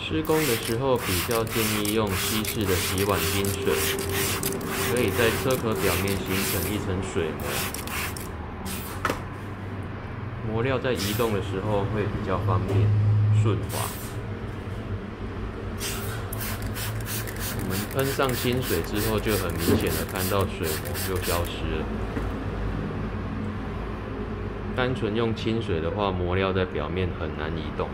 施工的时候比较建议用稀释的洗碗精水，可以在车壳表面形成一层水膜，磨料在移动的时候会比较方便顺滑。我们喷上清水之后，就很明显的看到水膜就消失了。单纯用清水的话，磨料在表面很难移动。